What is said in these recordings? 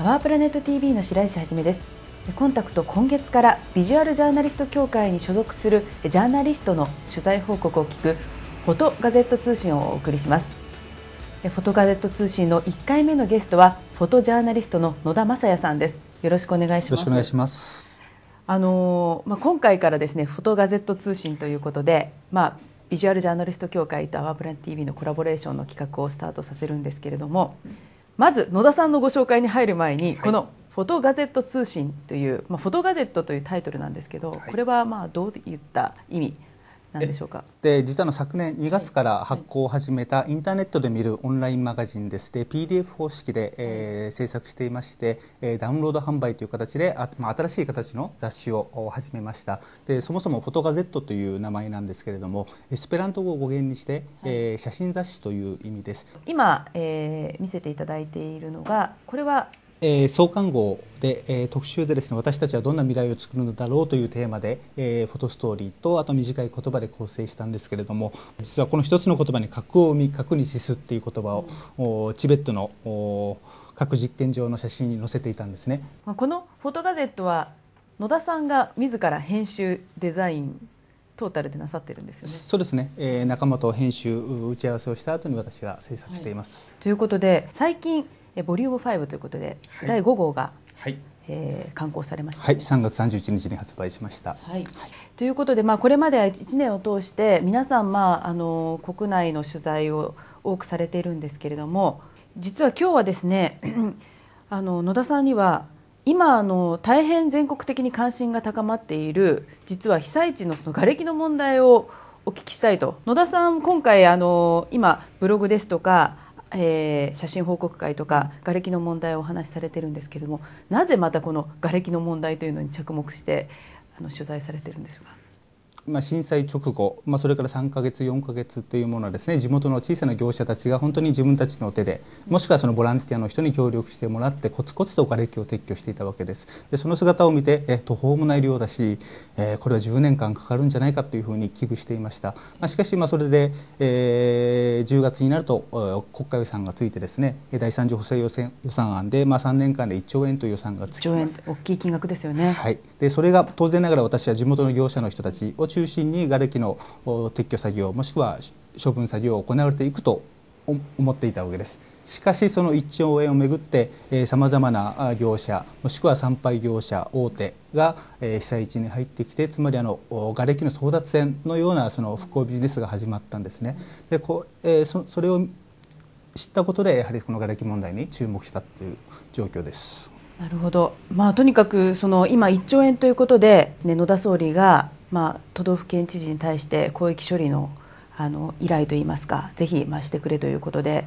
アワープラネット TV の白石はじめです。コンタクト今月からビジュアルジャーナリスト協会に所属するジャーナリストの取材報告を聞くフォトガゼット通信をお送りします。フォトガゼット通信の1回目のゲストはフォトジャーナリストの野田雅也さんです。よろしくお願いします。よろしくお願いします。あのまあ、今回からですねフォトガゼット通信ということで、まあ、ビジュアルジャーナリスト協会とアワープラン TV のコラボレーションの企画をスタートさせるんですけれどもまず野田さんのご紹介に入る前に、はい、このフォトガゼット通信という、まあ、フォトガゼットというタイトルなんですけど、はい、これはまあどういった意味なんでしょうか。で実はの昨年2月から発行を始めたインターネットで見るオンラインマガジンです。で PDF 方式で、えー、制作していまして、えー、ダウンロード販売という形であ、まあ、新しい形の雑誌を始めました。でそもそもフォトガゼットという名前なんですけれどもエスペラント語を語源にして、はい、えー、写真雑誌という意味です。今、えー、見せていただいているのがこれはえー、創刊号で、えー、特集でですね私たちはどんな未来を作るのだろうというテーマで、えー、フォトストーリーとあと短い言葉で構成したんですけれども実はこの一つの言葉に核を生み核に資すっていう言葉を、うん、チベットの核実験場の写真に載せていたんですねこのフォトガゼットは野田さんが自ら編集デザイントータルでなさってるんですよね。そうですね。えー、仲間と編集打ち合わせをした後に私が制作しています。はい、ということで最近えボリューム5ということで、はい、第5号が、はい。えー、刊行されました、ね、はい、3月31日に発売しました。はい、ということで、まあ、これまでは1年を通して皆さん、まあ、あの国内の取材を多くされているんですけれども実は今日はですね あの野田さんには今あの大変全国的に関心が高まっている実は被災地のその瓦礫の問題をお聞きしたいと。野田さん今回あの今ブログですとかえー、写真報告会とか瓦礫の問題をお話しされてるんですけれどもなぜまたこの瓦礫の問題というのに着目してあの取材されてるんでしょうか？まあ、震災直後、まあ、それから3か月4か月というものはですね地元の小さな業者たちが本当に自分たちの手でもしくはそのボランティアの人に協力してもらってコツコツと瓦礫を撤去していたわけです。でその姿を見てえ途方もない量だし、えー、これは10年間かかるんじゃないかというふうに危惧していました、まあ、しかしまあそれで、えー、10月になると国家予算がついてですね第3次補正予算予算案で、まあ、3年間で1兆円という予算がつきます。1兆円大きい金額ですよね、はい、でそれが当然ながら私は地元の業者の人たちを中中心に瓦礫の撤去作業もしくは処分作業を行われていくと思っていたわけですしかしその1兆円をめぐってさまざまな業者もしくは参拝業者大手が、え、被災地に入ってきてつまりあの瓦礫の争奪戦のようなその復興ビジネスが始まったんですね。でこえー、そそれを知ったことでやはりこの瓦礫問題に注目したという状況です。なるほど、まあ、とにかくその今1兆円ということで、ね、野田総理がまあ、都道府県知事に対して広域処理のあの依頼といいますかぜひ増してくれということで、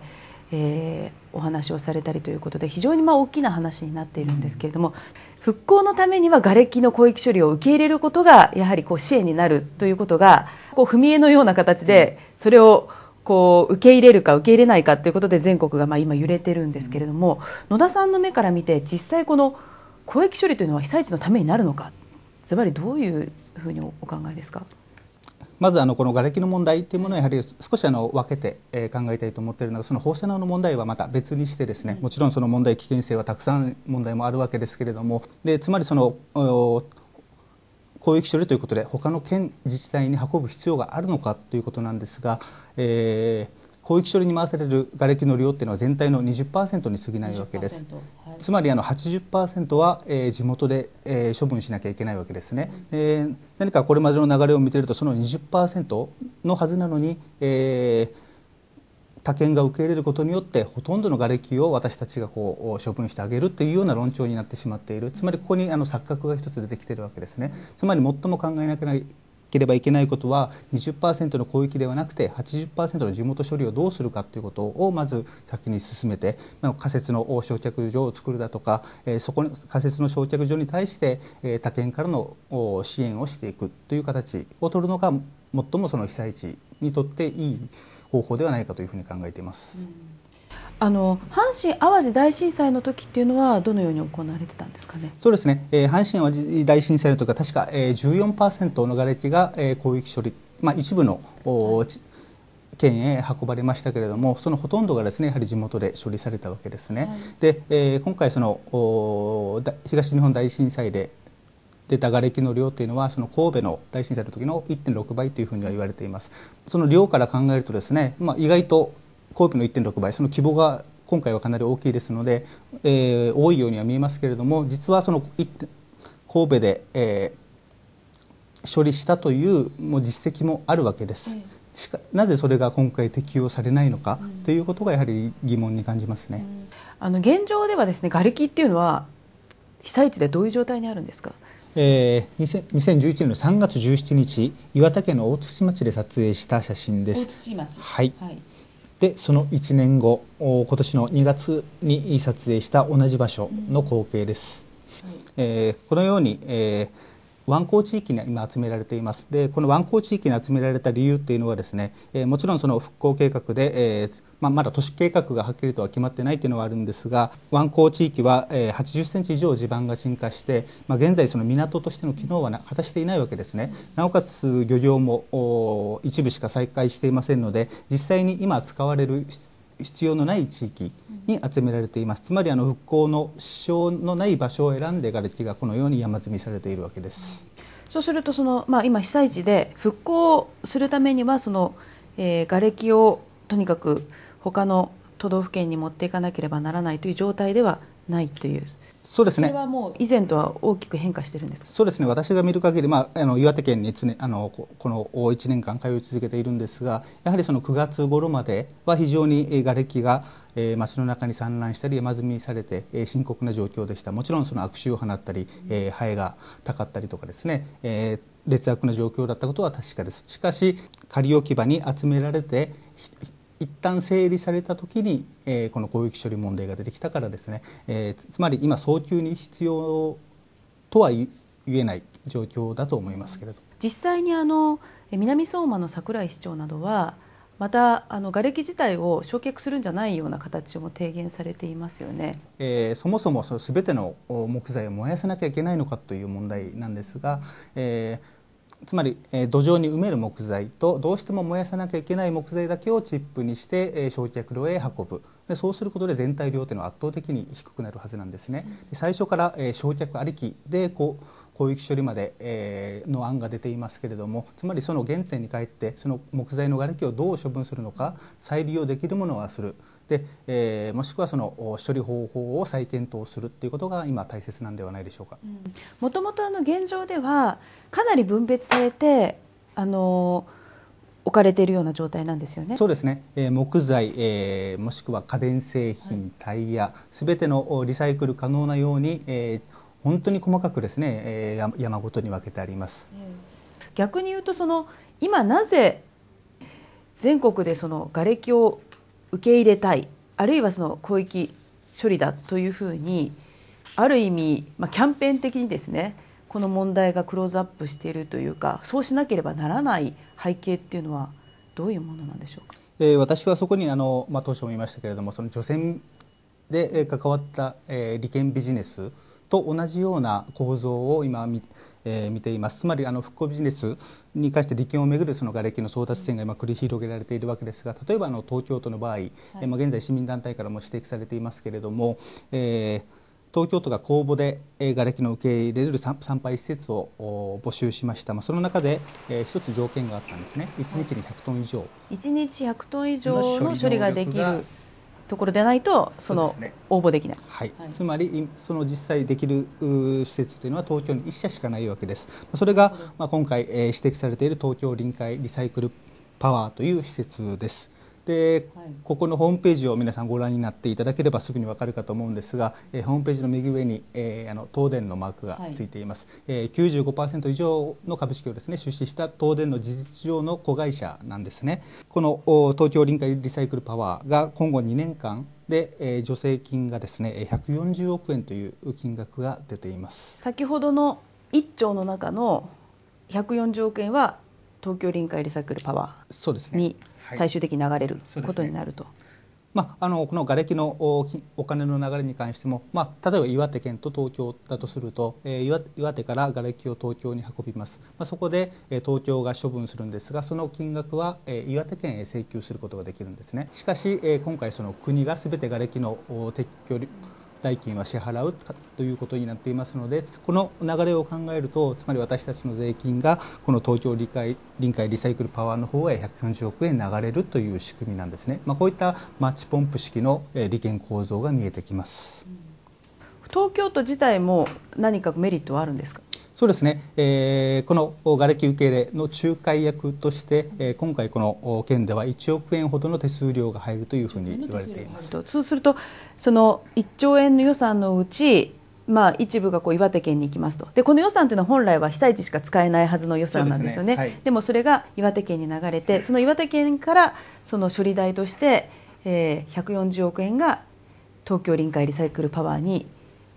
えー、お話をされたりということで非常にまあ大きな話になっているんですけれども復興のためには瓦礫の広域処理を受け入れることがやはりこう支援になるということがこう踏み絵のような形でそれをこう受け入れるか受け入れないかということで全国がまあ今揺れてるんですけれども野田さんの目から見て実際この広域処理というのは被災地のためになるのかずばりどういうふうにお考えですか？まずあのこの瓦礫の問題というものをやはり少しあの分けて考えたいと思っているのがその放射能の問題はまた別にしてですねもちろんその問題危険性はたくさん問題もあるわけですけれどもでつまりその広域処理ということで他の県自治体に運ぶ必要があるのかということなんですが、えー、広域処理に回される瓦礫の量っていうのは全体の20%に過ぎないわけです。はい、つまりあの80%は、えー、地元で、えー、処分しなきゃいけないわけですね。うん、えー、何かこれまでの流れを見ているとその20%のはずなのに、えー、他県が受け入れることによってほとんどの瓦礫を私たちがこう処分してあげるというような論調になってしまっているつまりここにあの錯覚が一つ出てきているわけですねつまり最も考えなきゃければいけないことは20%の広域ではなくて80%の地元処理をどうするかということをまず先に進めて仮設の焼却所を作るだとかそこに仮設の焼却所に対して他県からの支援をしていくという形を取るのが最もその被災地にとっていい方法ではないかというふうに考えています。うんあの阪神・淡路大震災の時っていうのはどのように行われてたんですかね？そうですね。えー、阪神・淡路大震災の時は確か、えー、14%の瓦礫が、えー、広域処理、まあ一部のお県へ運ばれましたけれどもそのほとんどがですねやはり地元で処理されたわけですね。はい、で、えー、今回その東日本大震災で出た瓦礫の量というのはその神戸の大震災の時の1.6倍というふうには言われています。その量から考えるとですね、まあ、意外と神戸の1.6倍その規模が今回はかなり大きいですので、えー、多いようには見えますけれども実はその神戸で、えー、処理したというもう実績もあるわけです。しかなぜそれが今回適用されないのかということがやはり疑問に感じますね。あの現状ではですね瓦礫っていうのは被災地でどういう状態にあるんですか？えー、2011年の3月17日岩手県の大槌町で撮影した写真です。大槌町はい、はいでその1年後今年の2月に撮影した同じ場所の光景です、うんはい、えー、このように、えー湾口地域に今集められています。でこの湾口地域に集められた理由っていうのはですね、えー、もちろんその復興計画で、えーまあ、まだ都市計画がはっきりとは決まってないというのはあるんですが湾口地域は、えー、80センチ以上地盤が沈下して、まあ、現在その港としての機能は果たしていないわけですね。なおかつ漁業も一部しか再開していませんので実際に今使われる必要のない地域に集められています、つまりあの復興の支障のない場所を選んで瓦礫がこのように山積みされているわけです。そうするとその、まあ、今被災地で復興するためにはその、えー、瓦礫をとにかく他の都道府県に持っていかなければならないという状態ではないというそうですね。それはもう以前とは大きく変化してるんですそうですね。私が見る限り、まあ、あの岩手県に常あのこの1年間通い続けているんですが、やはりその9月頃までは非常に瓦礫が、えー、街の中に散乱したり山積みされて、えー、深刻な状況でした。もちろんその悪臭を放ったり、えー、ハエがたかったりとかですね、えー、劣悪な状況だったことは確かです。しかし仮置き場に集められて一旦整理された時に、えー、この広域処理問題が出てきたからですね、えー、つまり今早急に必要とは言えない状況だと思いますけれど。実際にあの南相馬の櫻井市長などはまたあの瓦礫自体を焼却するんじゃないような形も提言されていますよね、えー、そもそもその全ての木材を燃やさなきゃいけないのかという問題なんですが、えーつまり、え、土壌に埋める木材とどうしても燃やさなきゃいけない木材だけをチップにして、え、焼却炉へ運ぶでそうすることで全体量というのは圧倒的に低くなるはずなんですね。最初から、え、焼却ありきでこう広域処理まで、えー、の案が出ていますけれどもつまりその原点に帰ってその木材の瓦礫をどう処分するのか再利用できるものはするで、えー、もしくはその処理方法を再検討するということが今大切なんではないでしょうか。もともとあの現状ではかなり分別されてあの置かれているような状態なんですよね。そうですね。えー、木材、えー、もしくは家電製品、はい、タイヤ、すべてのリサイクル可能なように、えー、本当に細かくですね、えー、山ごとに分けてあります。逆に言うとその今なぜ全国でその瓦礫を受け入れたいあるいはその広域処理だというふうにある意味、まあ、キャンペーン的にですねこの問題がクローズアップしているというかそうしなければならない背景っていうのはどういうものなんでしょうか、えー、私はそこにあの、まあ、当初も言いましたけれどもその除染で関わった、えー、利権ビジネスと同じような構造を今見えー、見ています。つまりあの復興ビジネスに関して利権をめぐるその瓦礫の争奪戦が今繰り広げられているわけですが例えばあの東京都の場合、はい、えー、現在市民団体からも指摘されていますけれども、えー東京都が公募で瓦礫の受け入れる参拝施設を募集しました、まあ、その中で、えー、一つ条件があったんですね。1日に100トン以上、1日100トン以上の処理ができるところでないとその応募できない、はい、はい、つまりその実際できる施設というのは東京に1社しかないわけです。それが、まあ、今回、えー、指摘されている東京臨海リサイクルパワーという施設ですで、はい、ここのホームページを皆さんご覧になっていただければすぐにわかるかと思うんですが、えー、ホームページの右上に、えー、あの東電のマークがついています、はい。えー、95%以上の株式をですね出資した東電の事実上の子会社なんですね。この東京臨海リサイクルパワーが今後2年間で、えー、助成金がですね140億円という金額が出ています。先ほどの1兆の中の140億円は東京臨海リサイクルパワーに最終的に流れることになると。まあ、あのこの瓦礫のお金の流れに関しても、まあ、例えば岩手県と東京だとすると、えー、岩岩手から瓦礫を東京に運びます、まあ、そこで、えー、東京が処分するんですがその金額は、えー、岩手県へ請求することができるんですね。しかし、えー、今回その国がすべて瓦礫の撤去代金は支払うということになっていますのでこの流れを考えるとつまり私たちの税金がこの東京臨海臨海リサイクルパワーの方へ140億円流れるという仕組みなんですね、まあ、こういったマッチポンプ式の利権構造が見えてきます。東京都自体も何かメリットはあるんですか？そうですね、えー、この瓦礫受け入れの仲介役として、えー、今回この県では1億円ほどの手数料が入るというふうに言われています。そうするとその1兆円の予算のうちまあ、一部がこう岩手県に行きますと。でこの予算というのは本来は被災地しか使えないはずの予算なんですよね、ね。はい、でもそれが岩手県に流れてその岩手県からその処理代として、えー、140億円が東京臨海リサイクルパワーに、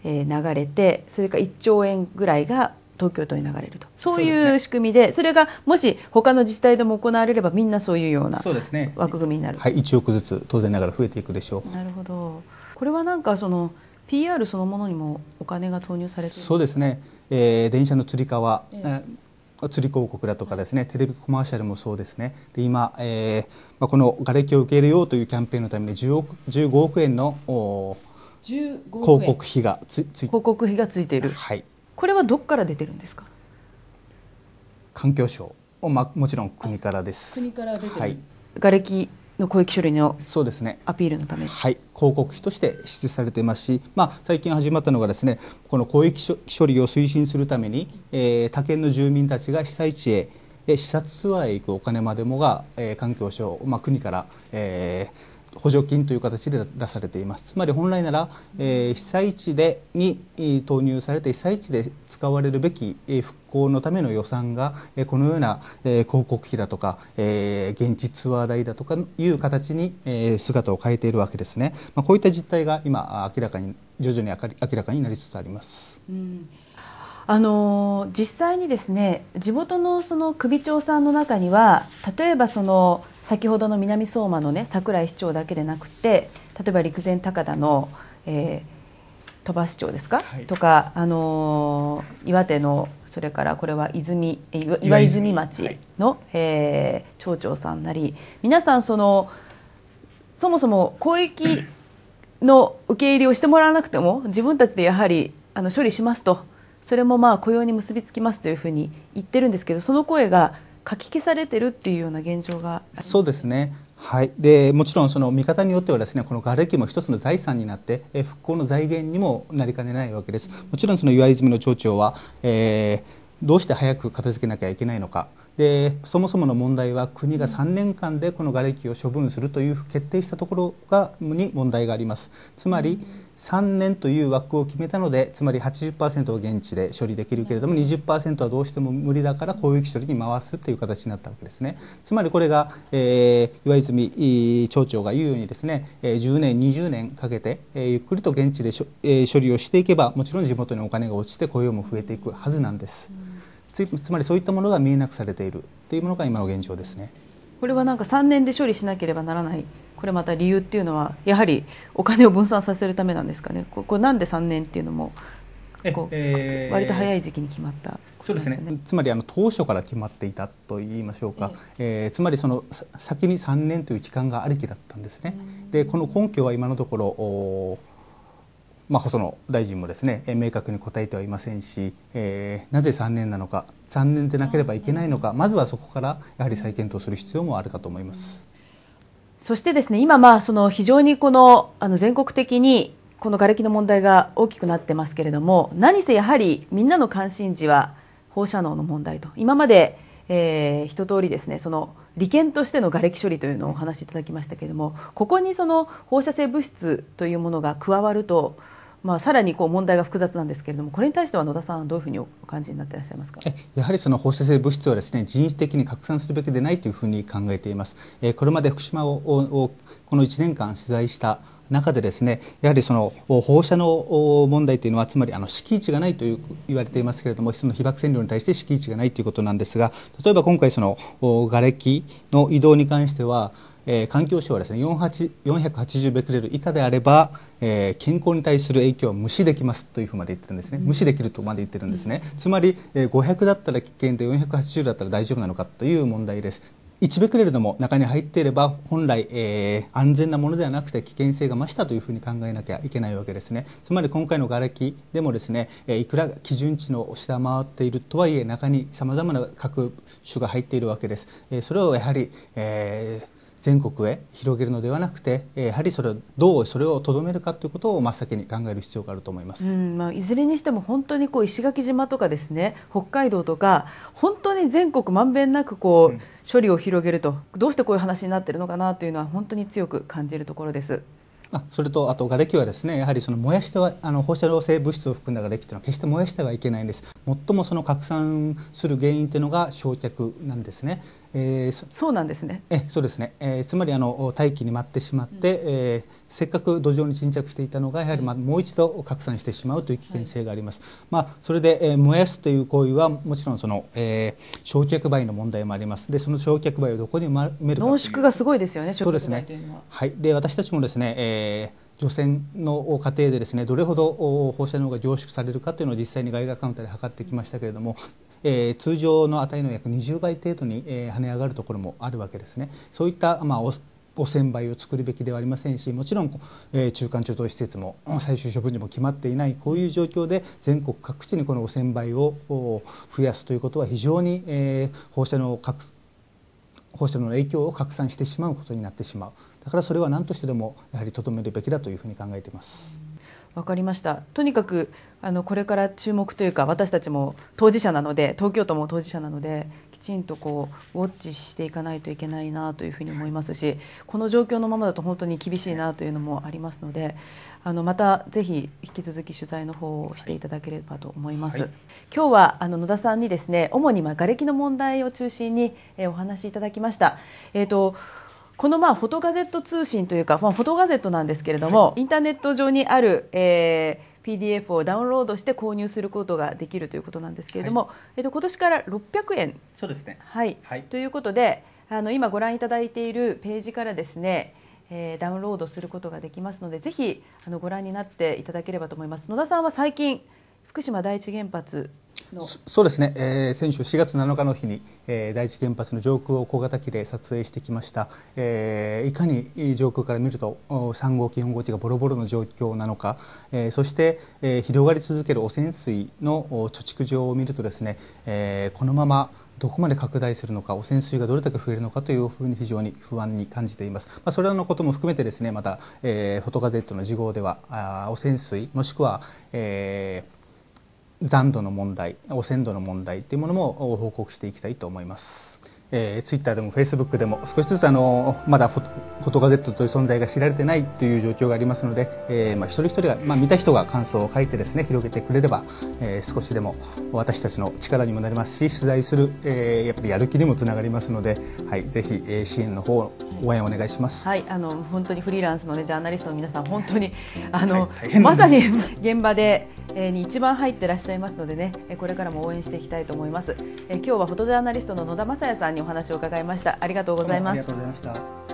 えー、流れてそれから1兆円ぐらいが東京都に流れると。そういう仕組みでそれがもし他の自治体でも行われればみんなそういうような枠組みになる、ね、はい、1億ずつ当然ながら増えていくでしょう。なるほど。これはなんかその PR そのものにもお金が投入されてそうですね、えー、電車のつり革、えー、釣り広告だとかですねテレビコマーシャルもそうですね。で今、えーまあ、この瓦礫を受け入れようというキャンペーンのために10億15億円のお広告費がつつ広告費がついている、はい、これはどこから出てるんですか？環境省まもちろん国からです。国から出てる、はい、瓦礫の広域処理のそうですね。アピールのため。はい。広告費として支出されていますし、まあ、最近始まったのがですねこの広域処理を推進するために、えー、他県の住民たちが被災地へ視察ツアーへ行くお金までもが、えー、環境省、まあ、国から、えー、補助金という形で出されています。つまり本来なら、えー、被災地でに投入されて被災地で使われるべき、えー、復興のための予算が、えー、このような、えー、広告費だとか、えー、現地ツアー代だとかいう形に、えー、姿を変えているわけですね、まあ、こういった実態が今明らかに徐々に明らかになりつつあります。うん。あの実際にですね地元のその首長さんの中には例えばその先ほどの南相馬のね櫻井市長だけでなくて例えば陸前高田の、えー、鳥羽市長ですか、はい、とか、あのー、岩手のそれからこれは泉岩泉町の、はい、えー、町長さんなり皆さんそのそもそも広域の受け入れをしてもらわなくても自分たちでやはりあの処理しますと。それもまあ雇用に結びつきますというふうに言ってるんですけどその声がかき消されてるっていうような現状がそうですね。はい、でもちろんその見方によってはですねこの瓦礫も一つの財産になってえ復興の財源にもなりかねないわけです。もちろんその岩泉の町長は、えー、どうして早く片付けなきゃいけないのかでそもそもの問題は国が3年間でこの瓦礫を処分するという決定したところがに問題がありますつまり3年という枠を決めたのでつまり80%は現地で処理できるけれども20%はどうしても無理だから広域処理に回すという形になったわけですねつまりこれが、えー、岩泉町長が言うようにですね10年20年かけて、えー、ゆっくりと現地で,、えー、処理をしていけばもちろん地元にお金が落ちて雇用も増えていくはずなんです。つつまりそういったものが見えなくされている。というものが今の現状ですね。これはなんか3年で処理しなければならない。これまた理由っていうのはやはりお金を分散させるためなんですかね。これなんで3年っていうのもこう、えー、割と早い時期に決まった、ね、そうですね。つまりあの当初から決まっていたと言いましょうか、えー、えー、つまりその先に3年という期間がありきだったんですね。でこの根拠は今のところまあ、細野大臣もですね明確に答えてはいませんし、えー、なぜ3年なのか3年でなければいけないのかまずはそこからやはり再検討する必要もあるかと思います。そしてですね今まあその非常にこのあの全国的にこの瓦礫の問題が大きくなってますけれども何せやはりみんなの関心事は放射能の問題と今まで、えー、一通りですねその利権としての瓦礫処理というのをお話しいただきましたけれどもここにその放射性物質というものが加わるとまあ、さらにこう問題が複雑なんですけれどもこれに対しては野田さんどういうふうにお感じになっていらっしゃいますか？やはりその放射性物質はですね人為的に拡散するべきでないというふうに考えています、えこれまで福島をこの1年間取材した中でですねやはりその放射能問題というのはつまりあの敷地がないという言われていますけれどもその被爆線量に対して敷地がないということなんですが例えば今回その瓦礫の移動に関してはえー、環境省はですね480ベクレル以下であれば、えー、健康に対する影響は無視できますというふうまで言ってるんですね、無視できるとまで言ってるんですね、つまり、えー、500だったら危険で480だったら大丈夫なのかという問題です。1ベクレルでも中に入っていれば本来、えー、安全なものではなくて危険性が増したというふうに考えなきゃいけないわけですね。つまり今回の瓦礫でもですね、えー、いくら基準値の下回っているとはいえ中にさまざまな核種が入っているわけです、えー、それをやはり、えー全国へ広げるのではなくてやはりそれをどうそれをとどめるかということを真っ先に考える必要があると思います、うんまあ、いずれにしても本当にこう石垣島とかですね北海道とか本当に全国まんべんなくこう、うん、処理を広げるとどうしてこういう話になっているのかなというのは本当に強く感じるところです。あそれとあと瓦礫はですねやはりその燃やしてはあの放射能性物質を含んだ瓦礫というのは決して燃やしてはいけないんです。最もその拡散する原因というのが焼却なんですねえー、そうなんですね。えそうですね、えー、つまりあの大気に舞ってしまって、うん、えー、せっかく土壌に沈着していたのがやはり、まあ、もう一度拡散してしまうという危険性があります、はい、まあ、それで、えー、燃やすという行為はもちろんその、えー、焼却灰の問題もあります。でその焼却灰をどこに埋めるか濃縮がすごいですよねそうですね。は。い。で私たちもですね、えー除染の過程でですねどれほど放射能が凝縮されるかというのを実際に外学カウンターで測ってきましたけれどもえー、通常の値の約20倍程度に、えー、跳ね上がるところもあるわけですね。そういった、まあ汚染灰を作るべきではありませんしもちろん、えー、中間貯蔵施設も最終処分時も決まっていないこういう状況で全国各地にこの汚染灰を増やすということは非常に、えー、放射能放射能の影響を拡散してしまうことになってしまうだからそれは何としてでもやはりとどめるべきだというふうに考えています。わかりましたとにかくあのこれから注目というか私たちも当事者なので東京都も当事者なのできちんとこうウォッチしていかないといけないなというふうに思いますしこの状況のままだと本当に厳しいなというのもありますのであのまたぜひ引き続き取材の方をしていただければと思います。はい、今日はあの野田さんにですね主にまあ瓦礫の問題を中心に、えお話しいただきました。えーとこのまあフォトガゼット通信というか、まあ、フォトガゼットなんですけれども、はい、インターネット上にある、えー、PDF をダウンロードして購入することができるということなんですけれども、はい、えっと今年から600円そうですね、はい、はい、ということであの今ご覧いただいているページからですねえー、ダウンロードすることができますのでぜひあのご覧になっていただければと思います。野田さんは最近福島第一原発そうですね、えー、先週4月7日の日に、えー、第一原発の上空を小型機で撮影してきました、えー、いかに上空から見ると3号機4号機がボロボロの状況なのか、えー、そして、えー、広がり続ける汚染水の貯蓄場を見るとですね、えー、このままどこまで拡大するのか汚染水がどれだけ増えるのかというふうに非常に不安に感じています、まあ、それらのことも含めてですねまた、えー、フォトガゼットの事号ではあ汚染水もしくは、えー残土の問題汚染土の問題というものも報告していきたいと思います。えー、ツイッターでもフェイスブックでも少しずつあのまだフォトガゼットという存在が知られてないという状況がありますので、えーまあ、一人一人が、まあ、見た人が感想を書いてですね広げてくれれば、えー、少しでも私たちの力にもなりますし取材する、えー、やっぱりやる気にもつながりますので、はい、ぜひ、えー、支援の方応援お願いします。はい、あの本当にフリーランスのねジャーナリストの皆さん本当にあの、はい、まさに現場で、えー、に一番入ってらっしゃいますのでねこれからも応援していきたいと思います。えー、今日はフォトジャーナリストの野田雅也さんにお話を伺いました。ありがとうございます。ありがとうございました。